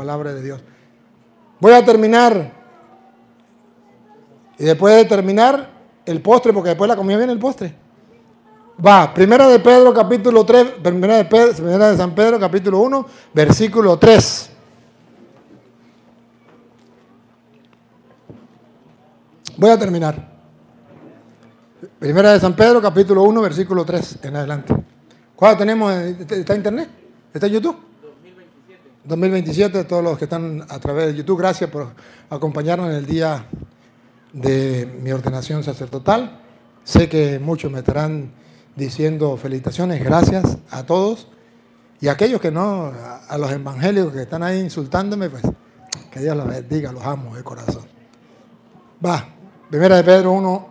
palabra de Dios. Voy a terminar. Y después de terminar, el postre, porque después la comida viene el postre. Va, primera de Pedro capítulo 3, primera de, San Pedro capítulo 1, versículo 3. Voy a terminar. Primera de San Pedro capítulo 1, versículo 3 en adelante. ¿Cuándo tenemos? ¿Está en internet? ¿Está en YouTube? 2027. 2027, todos los que están a través de YouTube, gracias por acompañarnos en el día de mi ordenación sacerdotal. Sé que muchos me estarán diciendo felicitaciones, gracias a todos. Y aquellos que no, a los evangélicos que están ahí insultándome, pues que Dios los bendiga, los amo de corazón. Va, primera de Pedro 1,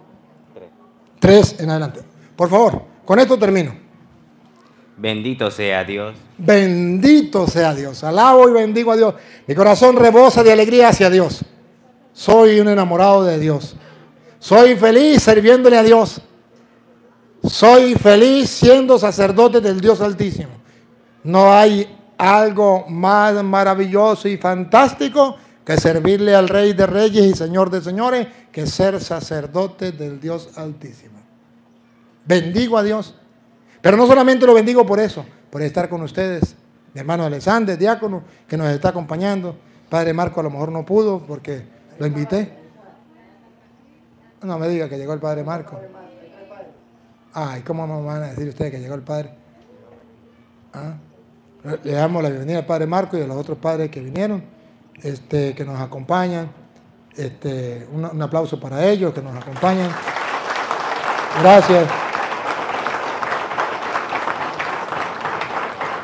3 en adelante. Por favor, con esto termino. Bendito sea Dios. Bendito sea Dios. Alabo y bendigo a Dios. Mi corazón rebosa de alegría hacia Dios. Soy un enamorado de Dios. Soy feliz sirviéndole a Dios. Soy feliz siendo sacerdote del Dios Altísimo. No hay algo más maravilloso y fantástico que servirle al Rey de Reyes y Señor de Señores que ser sacerdote del Dios Altísimo. Bendigo a Dios. Pero no solamente lo bendigo por eso, por estar con ustedes. Mi hermano Alexander, diácono, que nos está acompañando. Padre Marco a lo mejor no pudo porque lo invité. No me diga que llegó el Padre Marco. Ay, ¿cómo me van a decir ustedes que llegó el Padre? ¿Ah? Le damos la bienvenida al Padre Marco y a los otros padres que vinieron, este, que nos acompañan. Este, un, un aplauso para ellos que nos acompañan. Gracias.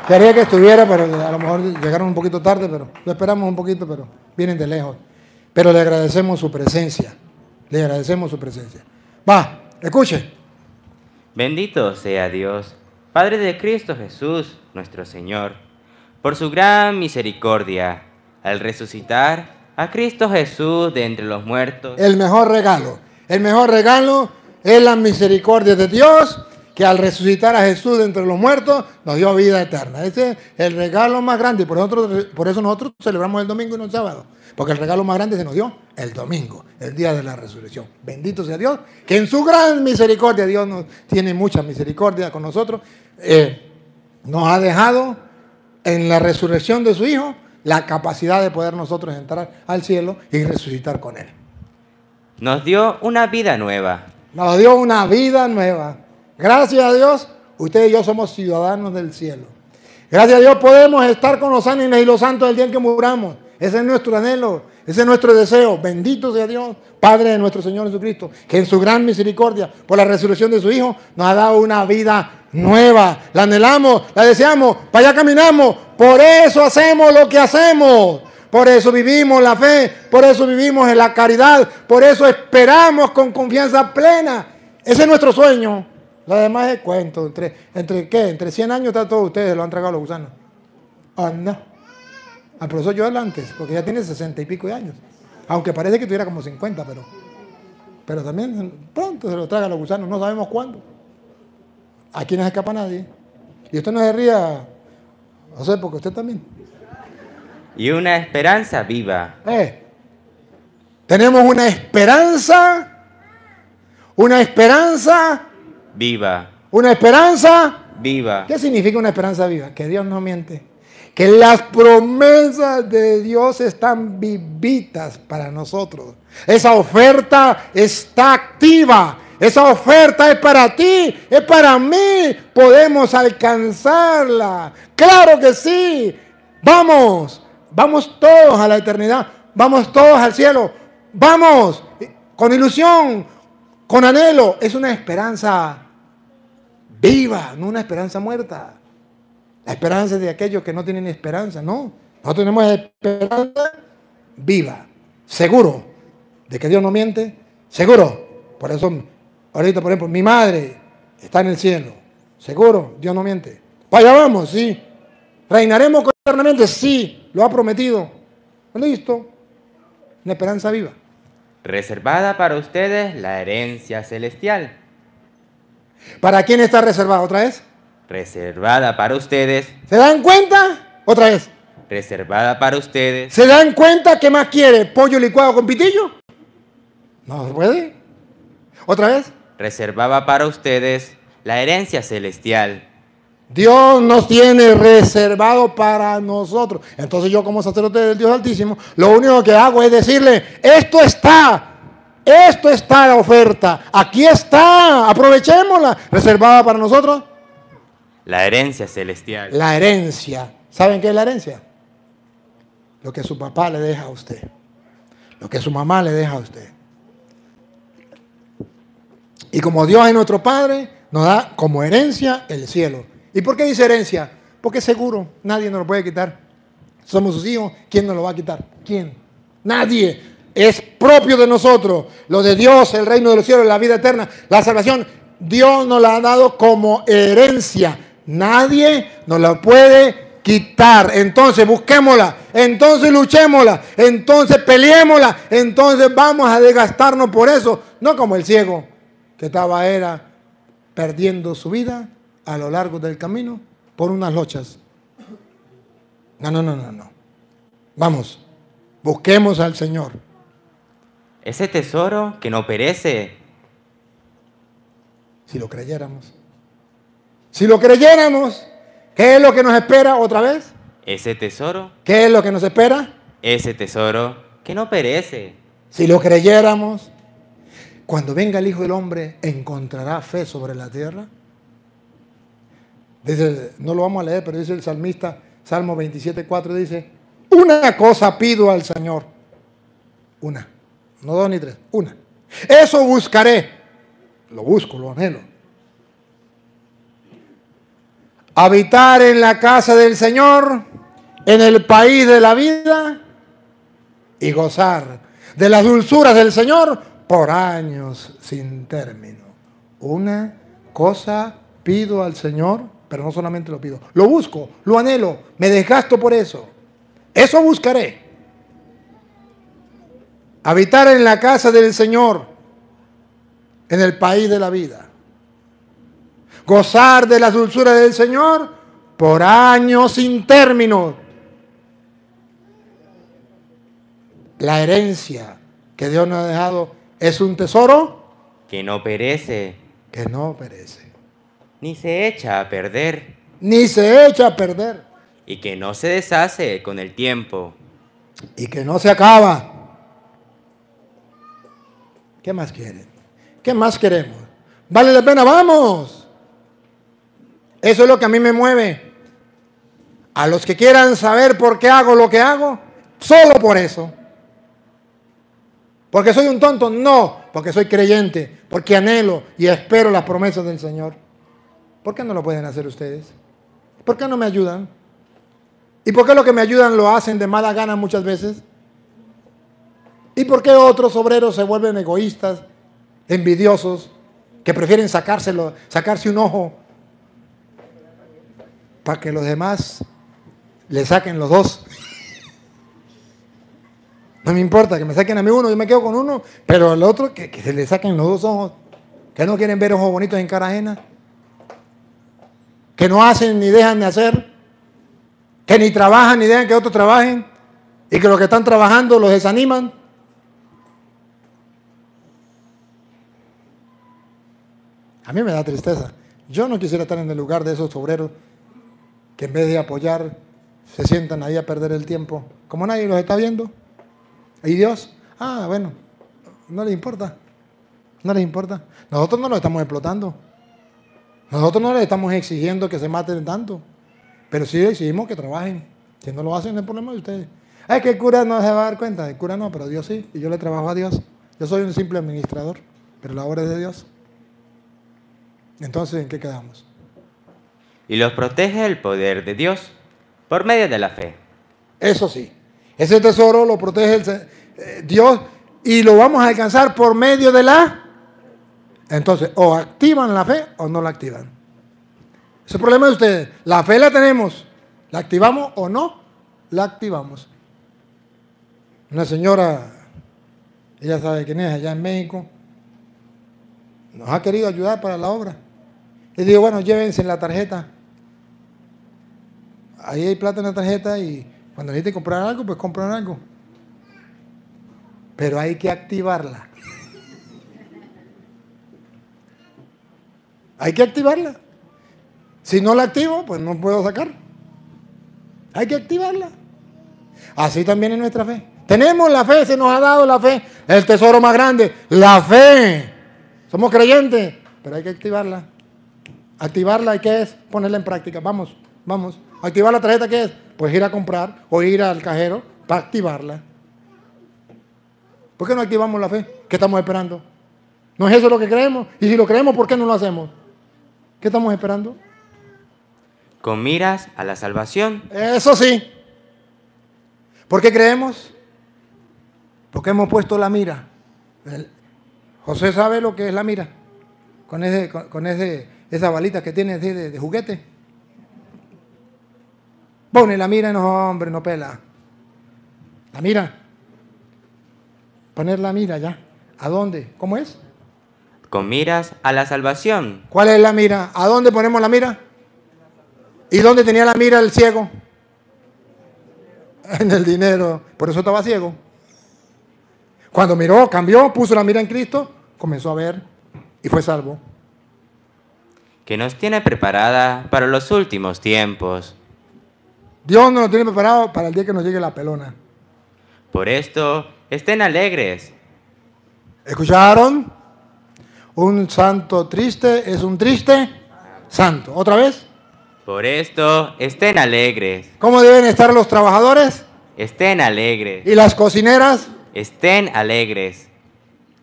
Quería que estuviera, pero a lo mejor llegaron un poquito tarde, pero lo esperamos un poquito, pero vienen de lejos. Pero le agradecemos su presencia. Le agradecemos su presencia. Va, escuche. Bendito sea Dios, Padre de Cristo Jesús, nuestro Señor, por su gran misericordia, al resucitar a Cristo Jesús de entre los muertos. El mejor regalo. El mejor regalo es la misericordia de Dios que al resucitar a Jesús de entre los muertos nos dio vida eterna. Ese es el regalo más grande y por, nosotros, por eso nosotros celebramos el domingo y no el sábado. Porque el regalo más grande se nos dio el domingo, el día de la resurrección. Bendito sea Dios, que en su gran misericordia, Dios nos tiene mucha misericordia con nosotros, eh, nos ha dejado en la resurrección de su Hijo la capacidad de poder nosotros entrar al cielo y resucitar con Él. Nos dio una vida nueva. Nos dio una vida nueva. Gracias a Dios, usted y yo somos ciudadanos del cielo. Gracias a Dios podemos estar con los ángeles y los santos el día en que muramos. Ese es nuestro anhelo, ese es nuestro deseo. Bendito sea Dios, Padre de nuestro Señor Jesucristo, que en su gran misericordia, por la resurrección de su Hijo, nos ha dado una vida nueva. La anhelamos, la deseamos, para allá caminamos. Por eso hacemos lo que hacemos. Por eso vivimos la fe, por eso vivimos en la caridad, por eso esperamos con confianza plena. Ese es nuestro sueño. Lo demás es cuento. ¿Entre, entre qué? Entre 100 años está todos ustedes, lo han tragado los gusanos. Anda. Al profesor Joel antes, porque ya tiene 60 y pico de años. Aunque parece que tuviera como 50, pero, pero también pronto se lo traga los gusanos, no sabemos cuándo. Aquí no se escapa nadie. Y usted no se ría, no sé, porque usted también. Y una esperanza viva. Eh, tenemos una esperanza, una esperanza Viva. Una esperanza Viva. ¿Qué significa una esperanza viva? Que Dios no miente. Que las promesas de Dios están vivitas para nosotros. Esa oferta está activa. Esa oferta es para ti, es para mí. Podemos alcanzarla. Claro que sí. Vamos, vamos todos a la eternidad. Vamos todos al cielo. Vamos con ilusión, con anhelo. Es una esperanza viva, no una esperanza muerta. La esperanza es de aquellos que no tienen esperanza, no. Nosotros tenemos esperanza viva, seguro de que Dios no miente, seguro. Por eso, ahorita, por ejemplo, mi madre está en el cielo, seguro, Dios no miente. Vaya, vamos, sí. Reinaremos eternamente, sí, lo ha prometido. Listo, una esperanza viva. Reservada para ustedes la herencia celestial. ¿Para quién está reservada otra vez? Reservada para ustedes. ¿Se dan cuenta? Otra vez. reservada para ustedes, ¿Se dan cuenta qué más quiere? ¿Pollo licuado con pitillo? No se puede. ¿Otra vez? reservaba para ustedes la herencia celestial. Dios nos tiene reservado para nosotros. Entonces yo como sacerdote del Dios Altísimo, lo único que hago es decirle, esto está, esto está la oferta, aquí está, aprovechémosla, reservada para nosotros. La herencia celestial. La herencia. ¿Saben qué es la herencia? Lo que su papá le deja a usted. Lo que su mamá le deja a usted. Y como Dios es nuestro Padre, nos da como herencia el cielo. ¿Y por qué dice herencia? Porque seguro, nadie nos lo puede quitar. Somos sus hijos, ¿quién nos lo va a quitar? ¿Quién? Nadie. Es propio de nosotros. Lo de Dios, el reino de los cielos, la vida eterna, la salvación. Dios nos la ha dado como herencia. Nadie nos la puede quitar. Entonces busquémosla, entonces luchémosla, entonces peleémosla, entonces vamos a desgastarnos por eso. No como el ciego que estaba era perdiendo su vida a lo largo del camino por unas lochas. No, no, no, no, no. Vamos, busquemos al Señor. Ese tesoro que no perece, Si lo creyéramos. Si lo creyéramos, ¿qué es lo que nos espera otra vez? ese tesoro, ¿Qué es lo que nos espera? ese tesoro que no perece. Si lo creyéramos, cuando venga el Hijo del Hombre, ¿encontrará fe sobre la tierra? Dice, no lo vamos a leer, pero dice el salmista, Salmo 27.4, dice, una cosa pido al Señor. Una. No dos ni tres. Una. Eso buscaré. Lo busco, lo anhelo. Habitar en la casa del Señor, en el país de la vida y gozar de las dulzuras del Señor por años sin término. Una cosa pido al Señor, pero no solamente lo pido, lo busco, lo anhelo, me desgasto por eso. Eso buscaré. Habitar en la casa del Señor, en el país de la vida. Gozar de las dulzuras del Señor por años sin término. La herencia que Dios nos ha dejado es un tesoro que no perece, que no perece, ni se echa a perder, ni se echa a perder y que no se deshace con el tiempo. y que no se acaba. ¿Qué más quieren? ¿Qué más queremos? ¿Vale la pena? Vamos. Eso es lo que a mí me mueve. A los que quieran saber por qué hago lo que hago, solo por eso. Porque soy un tonto, no, porque soy creyente, porque anhelo y espero las promesas del Señor. ¿Por qué no lo pueden hacer ustedes? ¿Por qué no me ayudan? ¿Y por qué lo que me ayudan lo hacen de mala gana muchas veces? ¿Y por qué otros obreros se vuelven egoístas, envidiosos, que prefieren sacárselo, sacarse un ojo para que los demás le saquen los dos? No me importa que me saquen a mí uno, yo me quedo con uno, pero al otro que, que se le saquen los dos ojos, que no quieren ver ojos bonitos en cara ajena, que no hacen ni dejan de hacer, que ni trabajan ni dejan que otros trabajen, y que los que están trabajando los desaniman. A mí me da tristeza. Yo no quisiera estar en el lugar de esos obreros que en vez de apoyar se sientan ahí a perder el tiempo. Como nadie los está viendo. ¿Y Dios? Ah, bueno, no les importa. No les importa. Nosotros no los estamos explotando. Nosotros no les estamos exigiendo que se maten tanto. Pero sí exigimos que trabajen. Si no lo hacen, no es problema de ustedes. Es que el cura no se va a dar cuenta. El cura no, pero Dios sí. Y yo le trabajo a Dios. Yo soy un simple administrador. Pero la obra es de Dios. Entonces, ¿en qué quedamos? Y los protege el poder de Dios por medio de la fe. Eso sí. Ese tesoro lo protege el eh, Dios y lo vamos a alcanzar por medio de la... Entonces, o activan la fe o no la activan. Ese problema de ustedes. La fe la tenemos. ¿La activamos o no? La activamos. Una señora, ella sabe quién es, allá en México, nos ha querido ayudar para la obra. Le digo, bueno, llévense la tarjeta. Ahí hay plata en la tarjeta y Cuando necesiten comprar algo, pues compran algo. Pero hay que activarla. Hay que activarla. Si no la activo, pues no puedo sacar. Hay que activarla. Así también es nuestra fe. Tenemos la fe, se nos ha dado la fe, el tesoro más grande, la fe. Somos creyentes, pero hay que activarla. Activarla, ¿y qué es? Ponerla en práctica. Vamos, vamos. Activar la tarjeta, ¿qué es? Pues ir a comprar o ir al cajero para activarla. ¿Por qué no activamos la fe? ¿Qué estamos esperando? ¿No es eso lo que creemos? Y si lo creemos, ¿por qué no lo hacemos? ¿Qué estamos esperando? Con miras a la salvación. Eso sí. ¿Por qué creemos? Porque hemos puesto la mira. José sabe lo que es la mira. Con, ese, con, ese, esa balita que tiene de, de, juguete. Pone la mira no, hombre, no pela. La mira. Poner la mira ya. ¿A dónde? ¿Cómo es? Con miras a la salvación. ¿Cuál es la mira? ¿A dónde ponemos la mira? ¿Y dónde tenía la mira el ciego? En el dinero. Por eso estaba ciego. Cuando miró, cambió, puso la mira en Cristo, comenzó a ver y fue salvo. Que nos tiene preparada para los últimos tiempos. Dios nos tiene preparado para el día que nos llegue la pelona. Por esto, estén alegres. ¿Escucharon? Un santo triste es un triste santo. ¿Otra vez? Por esto, estén alegres. ¿Cómo deben estar los trabajadores? Estén alegres. ¿Y las cocineras? Estén alegres.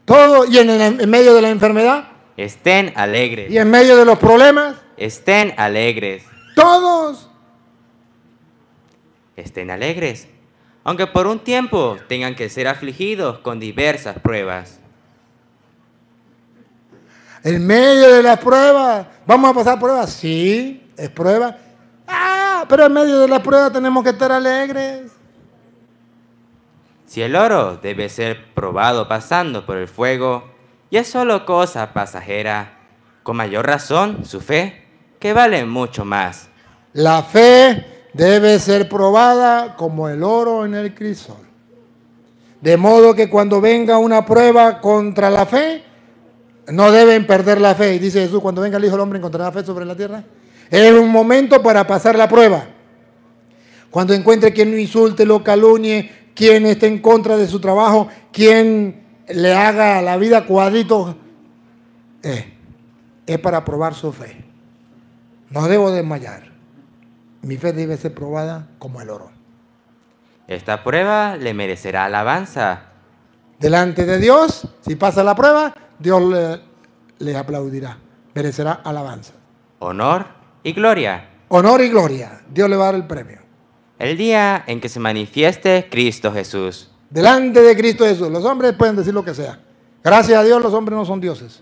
Todo y en, en medio de la enfermedad. Estén alegres. Y en medio de los problemas. Estén alegres. Todos. Estén alegres. Aunque por un tiempo tengan que ser afligidos con diversas pruebas. En medio de las pruebas. ¿Vamos a pasar pruebas? Sí, es prueba. Ah, pero en medio de las pruebas tenemos que estar alegres. Si el oro debe ser probado pasando por el fuego y es solo cosa pasajera, con mayor razón su fe, que vale mucho más. La fe debe ser probada como el oro en el crisol. De modo que cuando venga una prueba contra la fe, no deben perder la fe. Y dice Jesús, cuando venga el Hijo del Hombre encontrará fe sobre la tierra. Es un momento para pasar la prueba. Cuando encuentre quien lo insulte, lo calumnie, quien esté en contra de su trabajo, quien le haga la vida cuadrito, eh, es para probar su fe. No debo desmayar. Mi fe debe ser probada como el oro. Esta prueba le merecerá alabanza. Delante de Dios, si pasa la prueba, Dios le, le aplaudirá. Merecerá alabanza. Honor y gloria. Honor y gloria. Dios le va a dar el premio. El día en que se manifieste Cristo Jesús. Delante de Cristo Jesús. Los hombres pueden decir lo que sea. Gracias a Dios los hombres no son dioses.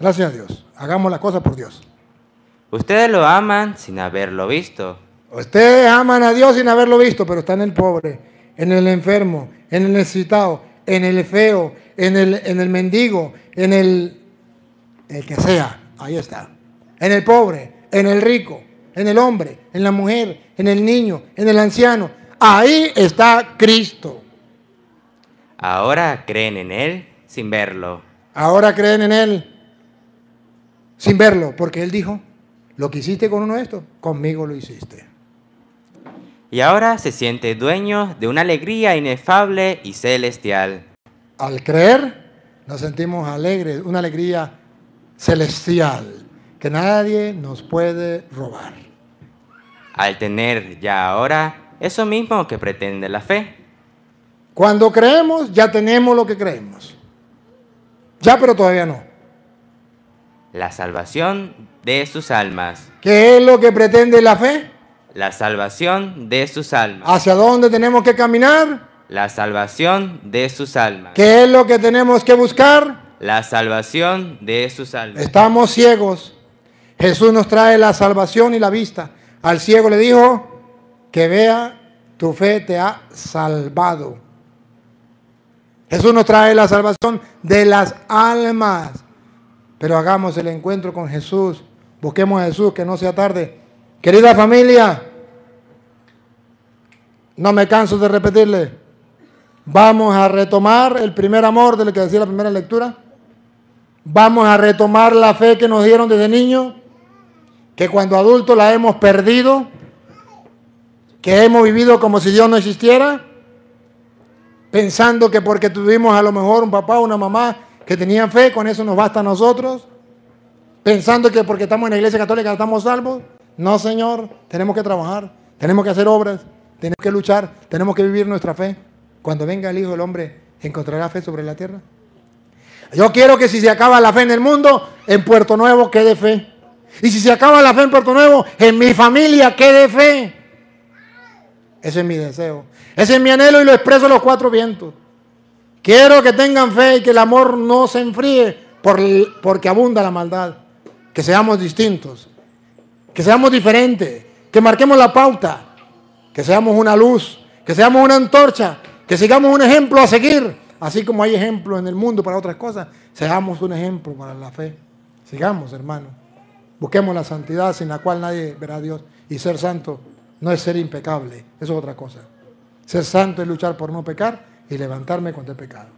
Gracias a Dios. Hagamos las cosas por Dios. Ustedes lo aman sin haberlo visto. Ustedes aman a Dios sin haberlo visto, pero están en el pobre, en el enfermo, en el necesitado, en el feo, en el, en el mendigo, en el, el que sea. Ahí está. En el pobre, en el rico, en el hombre, en la mujer, en el niño, en el anciano. Ahí está Cristo. Ahora creen en Él sin verlo. Ahora creen en Él sin verlo, porque Él dijo, lo que hiciste con uno de estos, conmigo lo hiciste. Y ahora se siente dueño de una alegría inefable y celestial. Al creer, nos sentimos alegres, una alegría celestial que nadie nos puede robar. Al tener ya ahora eso mismo que pretende la fe. Cuando creemos, ya tenemos lo que creemos. Ya, pero todavía no. La salvación de sus almas. ¿Qué es lo que pretende la fe? La salvación de sus almas. ¿Hacia dónde tenemos que caminar? La salvación de sus almas. ¿Qué es lo que tenemos que buscar? La salvación de sus almas. Estamos ciegos. Jesús nos trae la salvación y la vista. Al ciego le dijo que vea, tu fe te ha salvado. Jesús nos trae la salvación de las almas. Pero hagamos el encuentro con Jesús. Busquemos a Jesús, que no sea tarde. Querida familia, No me canso de repetirle. Vamos a retomar el primer amor de lo que decía la primera lectura. Vamos a retomar la fe que nos dieron desde niños, que cuando adultos la hemos perdido, que hemos vivido como si Dios no existiera, pensando que porque tuvimos a lo mejor un papá o una mamá que tenían fe, con eso nos basta a nosotros, pensando que porque estamos en la iglesia católica estamos salvos. No, Señor, tenemos que trabajar, tenemos que hacer obras, tenemos que luchar, tenemos que vivir nuestra fe. Cuando venga el Hijo del Hombre, ¿encontrará fe sobre la tierra? Yo quiero que si se acaba la fe en el mundo, en Puerto Nuevo quede fe. Y si se acaba la fe en Puerto Nuevo, en mi familia quede fe. Ese es mi deseo. Ese es mi anhelo y lo expreso a los cuatro vientos. Quiero que tengan fe y que el amor no se enfríe por, porque abunda la maldad. Que seamos distintos. Que seamos diferentes. Que marquemos la pauta. Que seamos una luz. Que seamos una antorcha. Que sigamos un ejemplo a seguir. Así como hay ejemplos en el mundo para otras cosas. Seamos un ejemplo para la fe. Sigamos, hermano. Busquemos la santidad sin la cual nadie verá a Dios. Y ser santo no es ser impecable. Eso es otra cosa. Ser santo es luchar por no pecar y levantarme contra el pecado.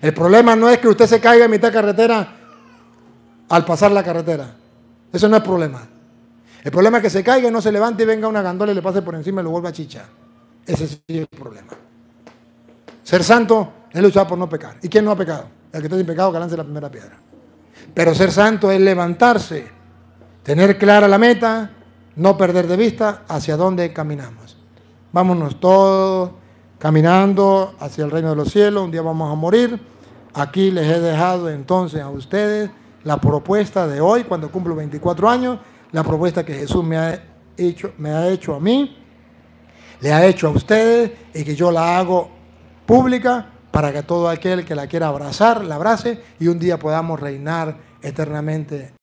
El problema no es que usted se caiga en mitad de carretera al pasar la carretera. Eso no es problema. El problema es que se caiga y no se levante y venga una gandola y le pase por encima y lo vuelva a chicha. Ese sí es el problema. Ser santo es luchar por no pecar. ¿Y quién no ha pecado? El que está sin pecado que lance la primera piedra. Pero ser santo es levantarse, tener clara la meta, no perder de vista hacia dónde caminamos. Vámonos todos caminando hacia el reino de los cielos, un día vamos a morir. Aquí les he dejado entonces a ustedes la propuesta de hoy, cuando cumplo 24 años, la propuesta que Jesús me ha hecho, me ha hecho a mí, le ha hecho a ustedes y que yo la hago pública para que todo aquel que la quiera abrazar, la abrace y un día podamos reinar eternamente